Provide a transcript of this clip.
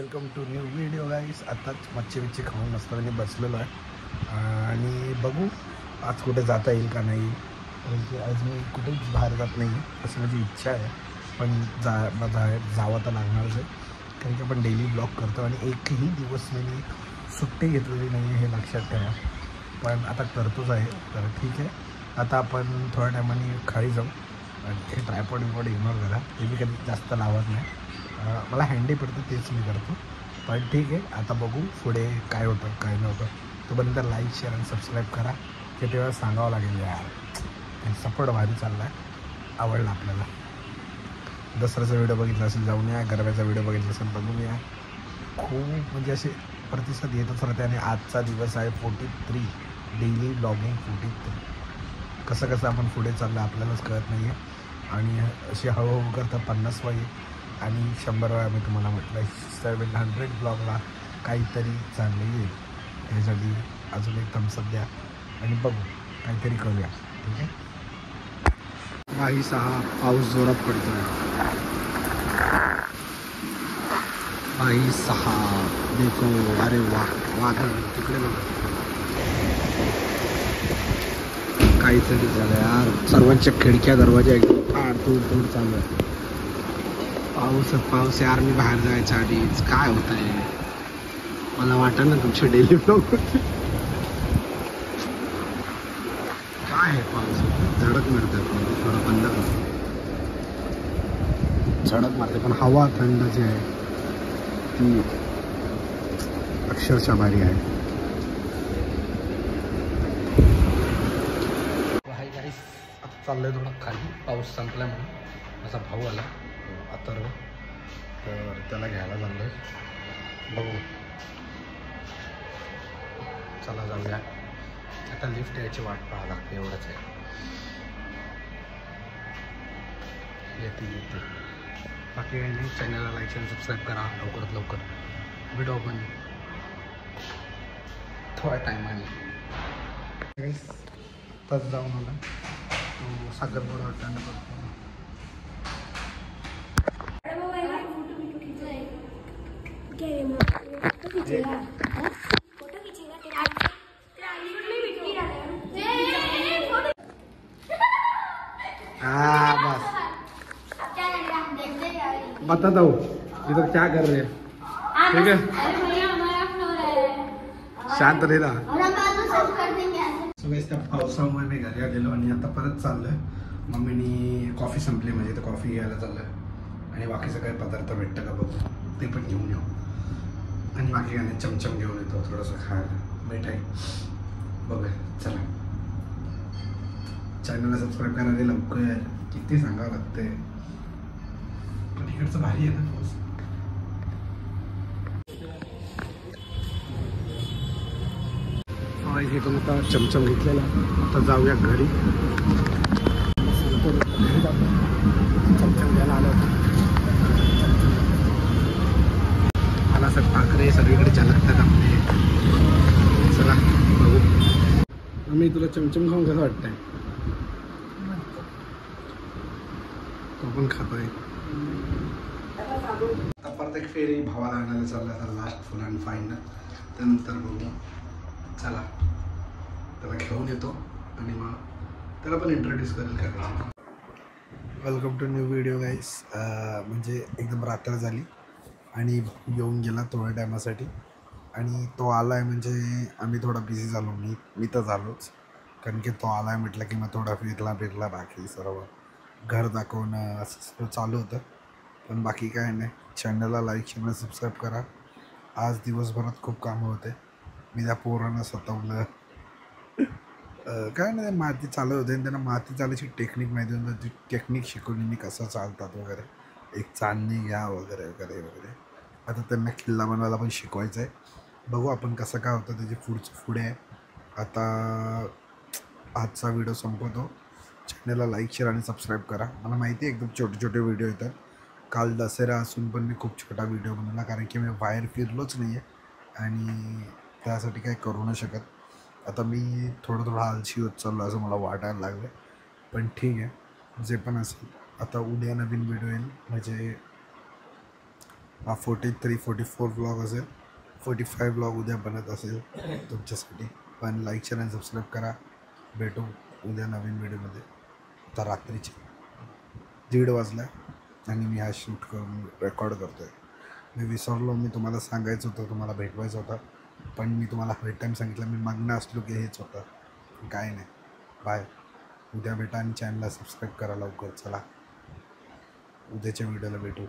Welcome to new video guys आत्ताच मच्छी बिच्छी खाऊन मस्त मी बसलेलो आहे. आणि बघू आज कुठे जाता येईल का नाही. कारण की आज मी कुठेच बाहेर जात नाही अशी माझी इच्छा आहे. पण जा बाहेर जावं तर लागणारच आहे. कारण की आपण डेली ब्लॉग करतो आणि एकही दिवस मी सुट्टी घेतलेली नाही आहे हे लक्षात ठेवा. पण आता करतोच आहे तर ठीक आहे. आता आपण थोड्या टायमाने खाली जाऊ. आणि हे ट्रायपॉड विपॉड इग्नोर करा. ते मी कधी जास्त लावत नाही. मला हँडी पडतं तेच मी करतो. पण ठीक आहे आता बघू पुढे काय होतं काय नव्हतं तोपर्यंत लाईक शेअर आणि सबस्क्राईब करा. ते तेव्हा सांगावं लागेल यार. सपोर्ट भारी चालला आहे आवडला आपल्याला. दसऱ्याचा व्हिडिओ बघितला असेल जाऊन या. गरब्याचा व्हिडिओ बघितला असेल बघून या. खूप म्हणजे असे प्रतिसाद येतच राहते. आणि आजचा दिवस आहे forty three daily blogging forty three कसं कसं आपण पुढे चाललं आपल्यालाच कळत नाही आहे आणि अशी हळूहळू करता पन्नास वाई आणि शंभर वेळा मी तुम्हाला म्हटलं सेवन हंड्रेड ब्लॉगला काहीतरी चांगलं येईल. त्यासाठी अजून एक थम्सअप द्या आणि बघू काहीतरी करूया. ठीक आहे? काही सहा पाऊस जोरात पडतोय. काही सहा देखो अरे वा वादळ तिकडे बघा. काहीतरी झालं यार. सर्वांच्या खिडक्या दरवाजा एकदम फार तूड तूड चालू आहे पाऊस पाऊस यार मी बाहेर जायच्या आधीच. काय होत आहे मला वाटत ना तुमचे डेली ब्लॉग काय आहे पाऊस? झडक मारते थोडं बंद कर. झडक मारते पण हवा थंड जी आहे ती अक्षरशः भारी आहे. हाय चाललंय थोडं खाली. पाऊस संपला म्हणून. माझा भाऊ आला. अथर्व. तर त्याला घ्यायला चाललोय बघू. चला जाऊया. आता लिफ्ट यायची वाट पाहा लागते एवढंच आहे. येते येते. बाकी काही नाही चॅनलला लाईक आणि सबस्क्राईब करा लवकरात लवकर. व्हिडिओ पण थोड्या टायमाने तच जाऊन आला. सागर साखरपुडा वाटताना करतो. हाँ? बस। बता दो इधर क्या कर रहे ठीक है? शांत राहिला सगळेच त्या पावसामुळे मी घरी आलेलो आणि आता परत चाललोय मम्मीनी कॉफ़ी संपली म्हणजे तर कॉफ़ी घ्यायला चाललोय आणि बाकीचं काही, पदार्थ भेटतं का बघू ते पण घेऊन येऊ आणि बाकी आणि चमचम घेऊन येतो थोडंसं खायला. आहे. बघूया चला. चॅनलला सबस्क्राईब करायला लवकर किती सांगावं लागते पण इकडचं भारी आहे ना पाऊस. हे पण आता चमचम घेतलेला. आता जाऊया घरी घरी जातो चमचम घ्यायला आलो होतो मला सर ठाकरे सगळीकडे झलकतात आपले चला बघू मी तुला चमचम खाऊन कसं वाटतंय? तो पण खातोय. आता परत एक फेरी भावाला आणायला चालला आता लास्ट फुल अँड फायनल त्यानंतर बघू. चला. त्याला घेऊन येतो आणि मग त्याला पण इंट्रोड्यूस करेल करायचं welcome to new video guys म्हणजे एकदम रात्र झाली आणि येऊन गेला थोड्या टायमासाठी आणि तो आला आहे म्हणजे आम्ही थोडा बिझी झालो. मी मी तर झालोच. कारण की तो आला आहे म्हटलं की मग थोडा फिरला फिरला बाकी सर्व. घर दाखवणं असं चालू होतं. पण बाकी काय नाही. चॅनलला लाईक शेअर सबस्क्राईब करा. आज दिवसभरात खूप कामं होते. मी त्या पोरांना सतवलं काय नाही माती चालत होते. आणि त्यांना माती चालायची टेक्निक माहिती होतं. ती टेक्निक शिकवली मी कसं चालतात वगैरे. एक चांदणी घ्या वगैरे वगैरे वगैरे. आता त्यांना किल्ला बनवायला पण शिकवायचं आहे बघू आपण कसं काय होतं. त्याची पुढचं पुढे आहे आता आजचा व्हिडिओ संपवतो. चॅनलला लाईक शेअर आणि सबस्क्राईब करा. मला माहिती आहे एकदम छोटे छोटे व्हिडिओ येतात. काल दसरा असून पण मी खूप छोटा व्हिडिओ बनवला कारण की मी बाहेर फिरलोच नाही आहे आणि त्यासाठी काही करू नाही शकत. आता मी थोडं थोडं आलशी होत चाललो असं मला वाटायला लागलं पण ठीक आहे जे पण असेल. आता उद्या नवीन व्हिडिओ येईल म्हणजे हा forty three forty four blog असेल फोर्टी फाय ब्लॉग उद्या बनत असेल तुमच्यासाठी. पण लाईक शेअर आणि सबस्क्राईब करा. भेटू उद्या नवीन व्हिडिओमध्ये. आता रात्रीचे दीड वाजला आणि मी हा शूट करून रेकॉर्ड करतो आहे मी विसरलो मी तुम्हाला सांगायचं होतं तुम्हाला भेटवायचं होतं पण मी तुम्हाला हर टाईम सांगितलं मी मागणं असलो की हेच होतं. काय नाही. बाय उद्या भेटा आणि चॅनलला सबस्क्राईब करा लवकर. चला. उद्याच्या व्हिडिओला भेटू.